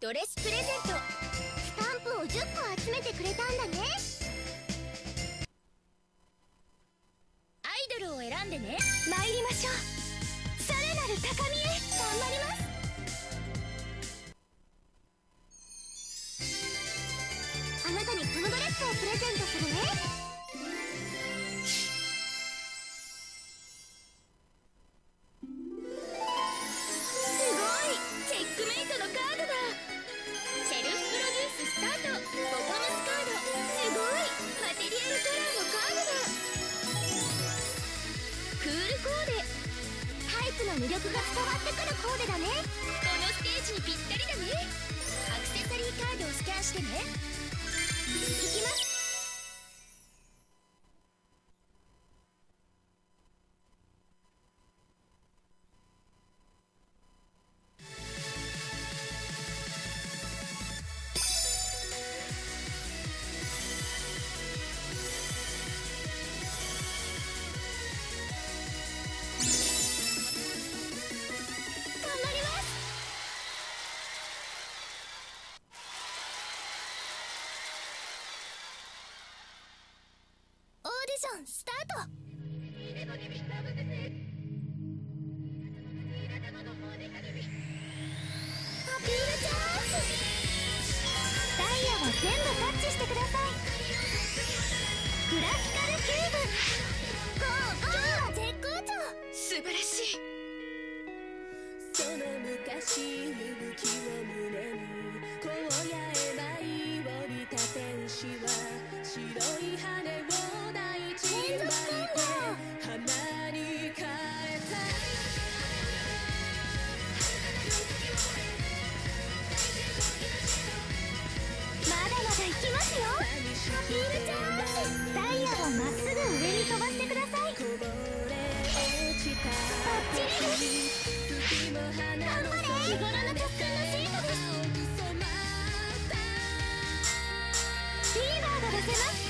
ドレスプレゼント。スタンプを10個集めてくれたんだね。アイドルを選んでね。参りましょう。さらなる高みへ。の魅力が伝わってくるコーデだね。このステージにぴったりだね。アクセサリーカードをスキャンしてね。いきます。ンスタート。アピールチャンス。ダイヤを全部タッチしてください。グラフィカルキューブ。ゴーゴー。今日は絶好調。素晴らしい。その昔勇気をゃいきますよ。アピールチャンスダイヤをまっすぐ上に飛ばしてください。バッチリです頑張れ日頃の特訓の成果ですフィーバーが出せます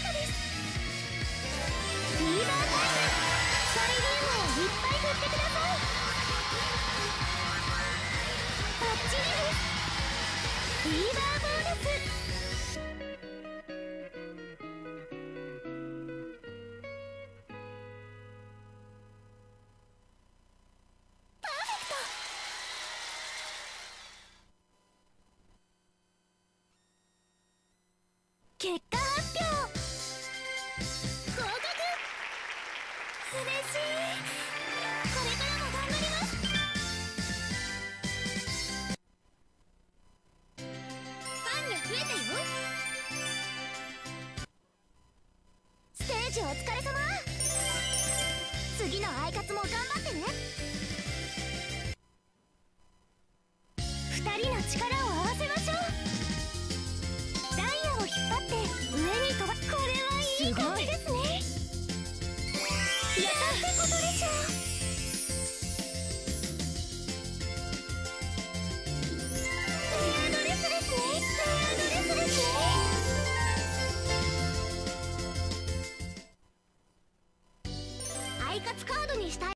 次のアイカツも頑張ってね。したい。